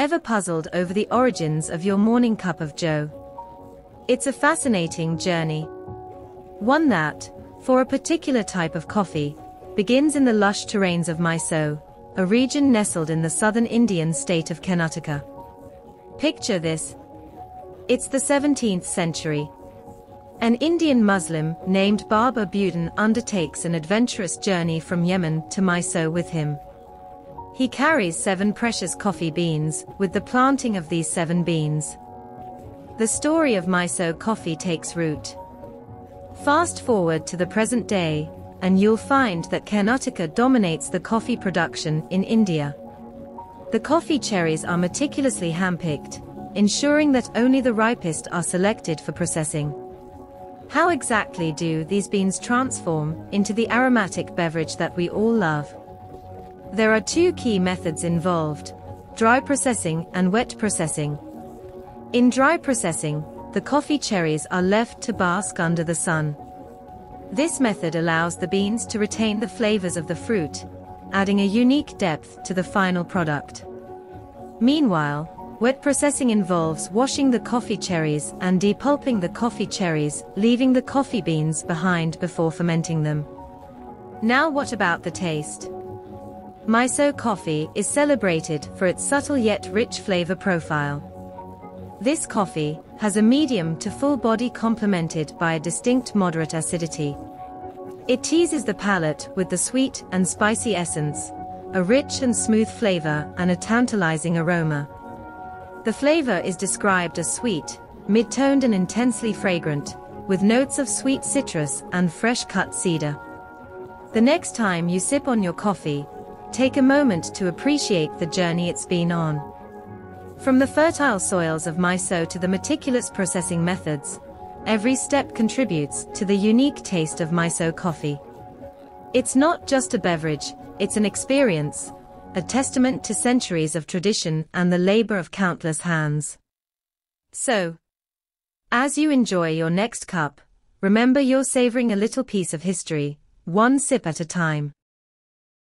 Ever puzzled over the origins of your morning cup of joe? It's a fascinating journey. One that, for a particular type of coffee, begins in the lush terrains of Mysore, a region nestled in the southern Indian state of Karnataka. Picture this. It's the 17th century. An Indian Muslim named Baba Budan undertakes an adventurous journey from Yemen to Mysore with him. He carries seven precious coffee beans, with the planting of these seven beans. The story of Mysore coffee takes root. Fast forward to the present day, and you'll find that Karnataka dominates the coffee production in India. The coffee cherries are meticulously handpicked, ensuring that only the ripest are selected for processing. How exactly do these beans transform into the aromatic beverage that we all love? There are two key methods involved, dry processing and wet processing. In dry processing, the coffee cherries are left to bask under the sun. This method allows the beans to retain the flavors of the fruit, adding a unique depth to the final product. Meanwhile, wet processing involves washing the coffee cherries and depulping the coffee cherries, leaving the coffee beans behind before fermenting them. Now what about the taste? Mysore coffee is celebrated for its subtle yet rich flavor profile. This coffee has a medium to full body complemented by a distinct moderate acidity. It teases the palate with the sweet and spicy essence, a rich and smooth flavor and a tantalizing aroma. The flavor is described as sweet, mid-toned and intensely fragrant, with notes of sweet citrus and fresh cut cedar. The next time you sip on your coffee, Take a moment to appreciate the journey it's been on. From the fertile soils of Mysore to the meticulous processing methods, every step contributes to the unique taste of Mysore coffee. It's not just a beverage, it's an experience, a testament to centuries of tradition and the labor of countless hands. So, as you enjoy your next cup, remember you're savoring a little piece of history, one sip at a time.